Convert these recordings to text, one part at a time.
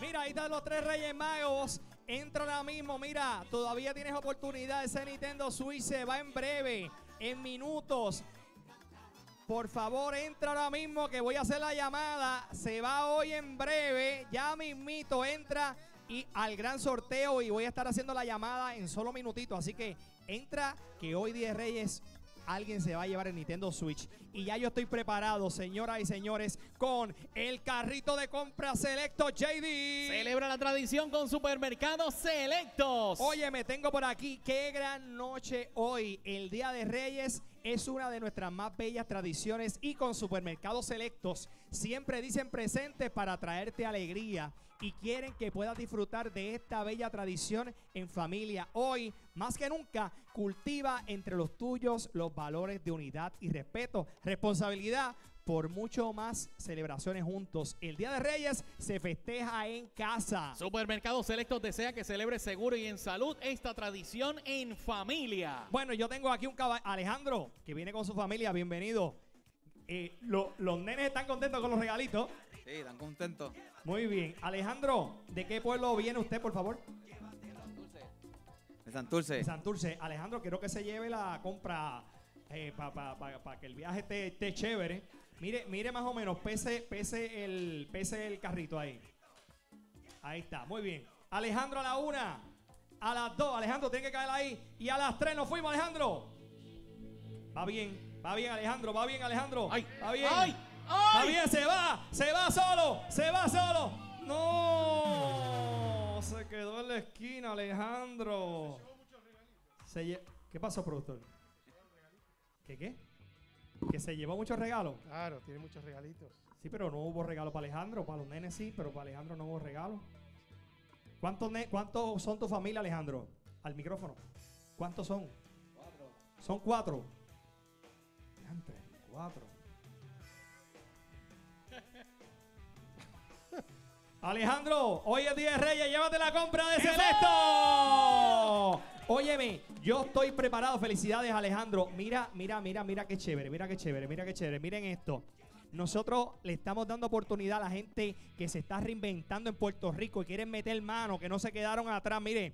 Mira, ahí están los tres Reyes Magos. Entra ahora mismo, mira, todavía tienes oportunidad. Ese Nintendo Switch se va en breve, en minutos. Por favor, entra ahora mismo que voy a hacer la llamada. Se va hoy en breve. Ya mismito entra y al gran sorteo y voy a estar haciendo la llamada en solo minutitos. Así que entra que hoy Día de Reyes alguien se va a llevar el Nintendo Switch. Y ya yo estoy preparado, señoras y señores, con el carrito de compra selecto JD. Celebra la tradición con supermercados selectos. Oye, me tengo por aquí. Qué gran noche hoy. El Día de Reyes es una de nuestras más bellas tradiciones y con supermercados selectos siempre dicen presente para traerte alegría y quieren que puedas disfrutar de esta bella tradición en familia. Hoy, más que nunca, cultiva entre los tuyos los valores de unidad y respeto, responsabilidad por mucho más celebraciones juntos. El Día de Reyes se festeja en casa. Supermercados Selectos desea que celebre seguro y en salud esta tradición en familia. Bueno, yo tengo aquí un caballero, Alejandro, que viene con su familia. Bienvenido. Eh, lo- los nenes están contentos con los regalitos. Sí, están contentos. Muy bien. Alejandro, ¿de qué pueblo viene usted, por favor? De Santurce. De Santurce. Alejandro, quiero que se lleve la compra para que el viaje esté, esté chévere. Mire, mire más o menos, pese, pese, el, pese el carrito ahí. Ahí está, muy bien. Alejandro a la una, a las dos, Alejandro tiene que caer ahí. Y a las tres nos fuimos, Alejandro. Va bien, va bien, Alejandro, va bien, Alejandro. ¡Ay! va bien. ¡Ay! Va ¡Ay! bien, se va, se va solo, se va solo. No, la esquina, Alejandro. Se lle- ¿Qué pasó, productor? ¿Qué qué? Que se llevó muchos regalos. Claro, tiene muchos regalitos. Sí, pero no hubo regalo para Alejandro. Para los nenes sí, pero para Alejandro no hubo regalo. ¿Cuántos, ne- ¿Cuántos son tu familia, Alejandro? Al micrófono. ¿Cuántos son? Cuatro. Son cuatro. Entre, cuatro. Alejandro, hoy es día de Reyes, llévate la compra de. Óyeme, yo estoy preparado. Felicidades, Alejandro. Mira, mira, mira, mira qué chévere, mira qué chévere, mira qué chévere. Miren esto. Nosotros le estamos dando oportunidad a la gente que se está reinventando en Puerto Rico y quieren meter mano, que no se quedaron atrás. Mire,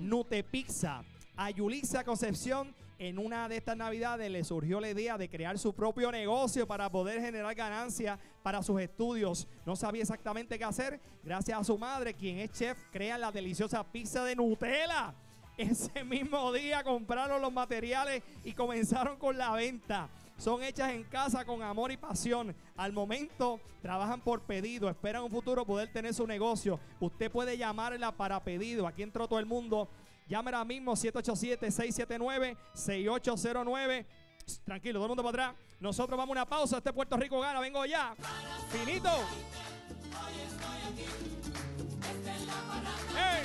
Nute Pizza. A Yulisa Concepción, en una de estas navidades, le surgió la idea de crear su propio negocio para poder generar ganancias para sus estudios. No sabía exactamente qué hacer. Gracias a su madre, quien es chef, crea la deliciosa pizza de Nutella ese mismo día compraron los materiales y comenzaron con la venta. Son hechas en casa con amor y pasión. Al momento trabajan por pedido, esperan un futuro poder tener su negocio. Usted puede llamarla para pedido. Aquí entró todo el mundo. Llame ahora mismo 787-679-6809. Tranquilo, todo el mundo para atrás. Nosotros vamos a una pausa. Este Puerto Rico gana. Vengo ya. Finito. Hoy estoy aquí. Esta es la parada, hey.